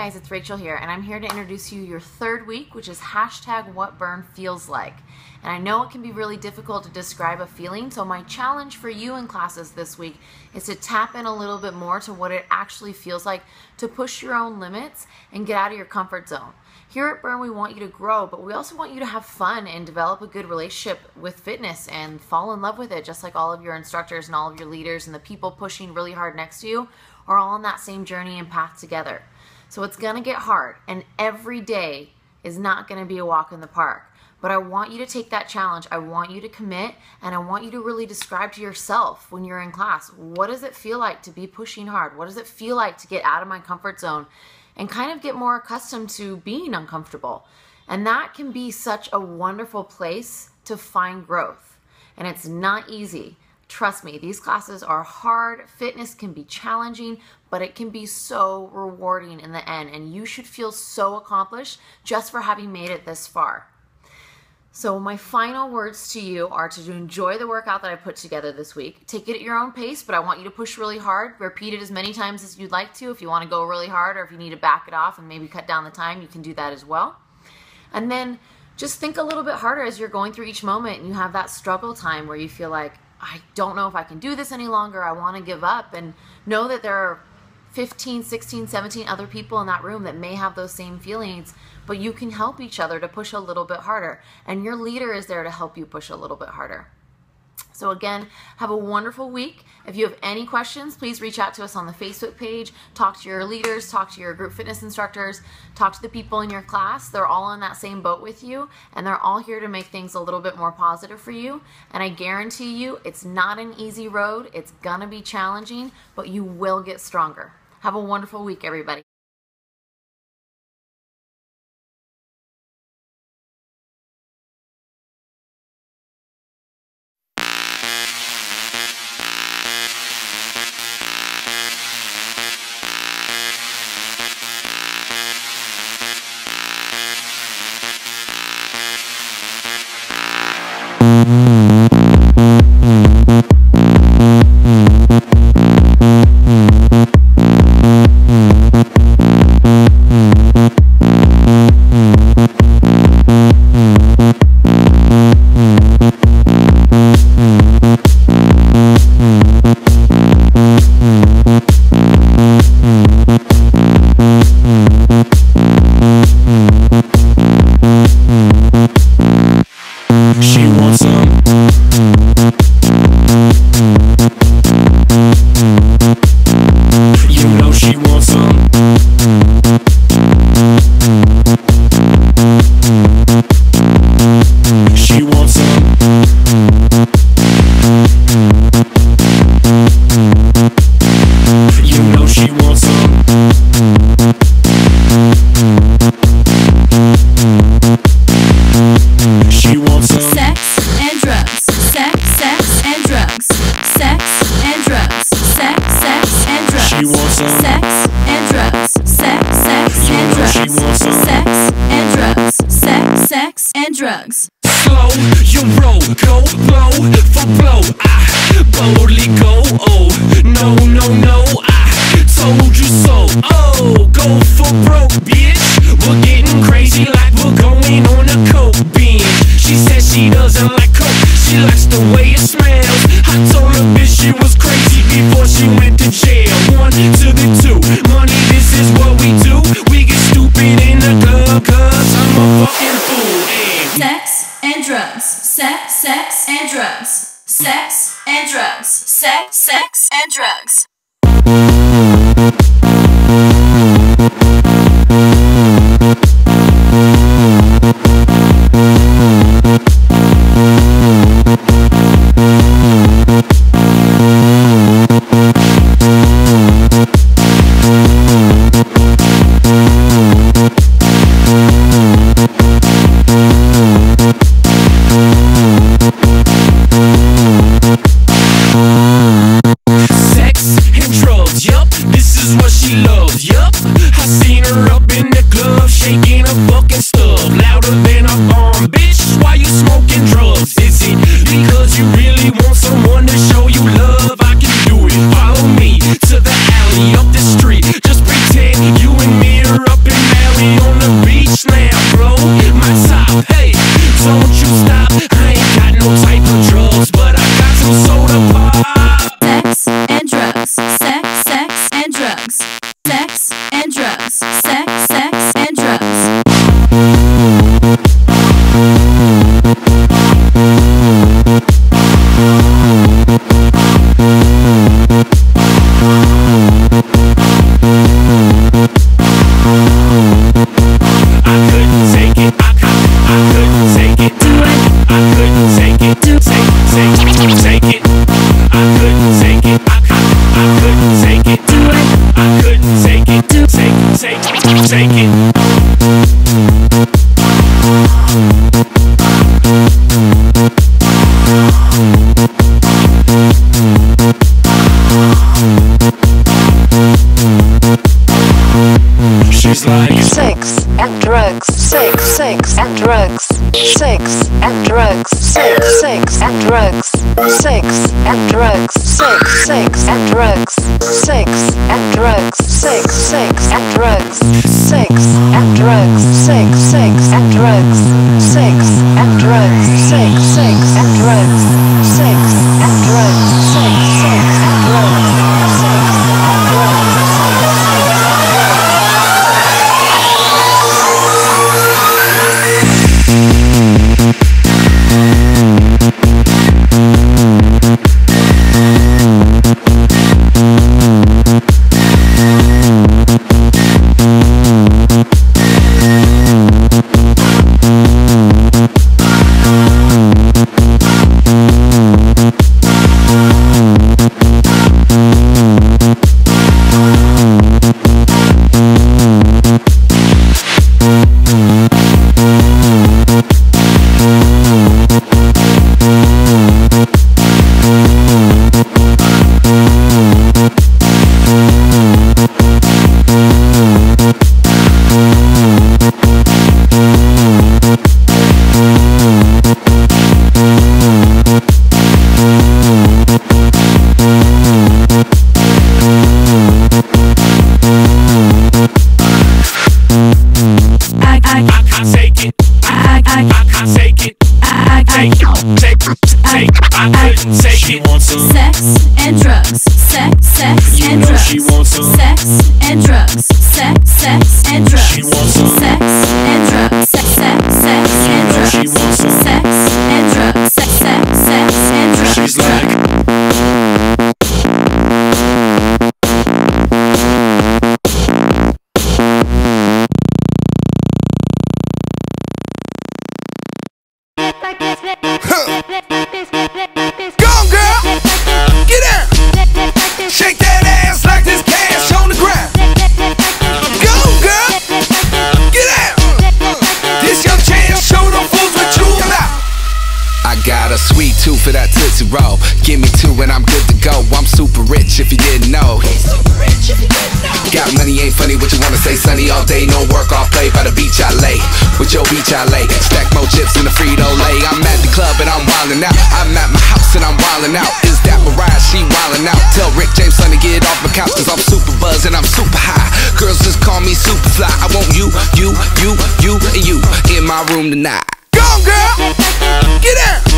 guys, it's Rachel here, and I'm here to introduce you your third week, which is hashtag what burn feels like. And I know it can be really difficult to describe a feeling, so my challenge for you in classes this week is to tap in a little bit more to what it actually feels like to push your own limits and get out of your comfort zone. Here at Burn, we want you to grow, but we also want you to have fun and develop a good relationship with fitness and fall in love with it, just like all of your instructors and all of your leaders and the people pushing really hard next to you are all on that same journey and path together. So it's going to get hard, and every day is not going to be a walk in the park. But I want you to take that challenge. I want you to commit, and I want you to really describe to yourself when you're in class what does it feel like to be pushing hard? What does it feel like to get out of my comfort zone and kind of get more accustomed to being uncomfortable? And that can be such a wonderful place to find growth. And it's not easy. Trust me, these classes are hard. Fitness can be challenging, but it can be so rewarding in the end. And you should feel so accomplished just for having made it this far. So, my final words to you are to enjoy the workout that I put together this week. Take it at your own pace, but I want you to push really hard. Repeat it as many times as you'd like to. If you want to go really hard or if you need to back it off and maybe cut down the time, you can do that as well. And then just think a little bit harder as you're going through each moment and you have that struggle time where you feel like, I don't know if I can do this any longer. I want to give up. And know that there are 15, 16, 17 other people in that room that may have those same feelings, but you can help each other to push a little bit harder. And your leader is there to help you push a little bit harder. So again, have a wonderful week. If you have any questions, please reach out to us on the Facebook page. Talk to your leaders, talk to your group fitness instructors, talk to the people in your class. They're all in that same boat with you, and they're all here to make things a little bit more positive for you. And I guarantee you, it's not an easy road. It's gonna be challenging, but you will get stronger. Have a wonderful week, everybody. Sex, and drugs. you roll, go blow for blow. I boldly go, oh no no no, I told you so. Oh, go for broke, bitch. We're getting crazy like we're going on a coke binge. She said she doesn't like coke, she likes the way it smells. Drugs. Sex and drugs. Sex, sex and drugs. Sex and drugs, sex, sex and drugs, sex and drugs, sex, sex and drugs, sex and drugs, sex, sex and drugs, sex and drugs, sex, sex and drugs, sex and drugs, sex, sex And drugs. Got a sweet tooth for that Tootsie Roll. Give me two and I'm good to go. I'm super rich if you didn't know. Got money, ain't funny, what you wanna say, sunny all day, no work, all play by the beach I lay. With your beach I lay, stack more chips in the Frito lay. I'm at the club and I'm wildin' out. I'm at my house and I'm wildin' out. Is that Mariah? She wildin' out. Tell Rick James son to get off my couch, cause I'm super buzz and I'm super high. Girls just call me super fly. I want you, you, you, you, and you in my room tonight. Go, girl! Get down!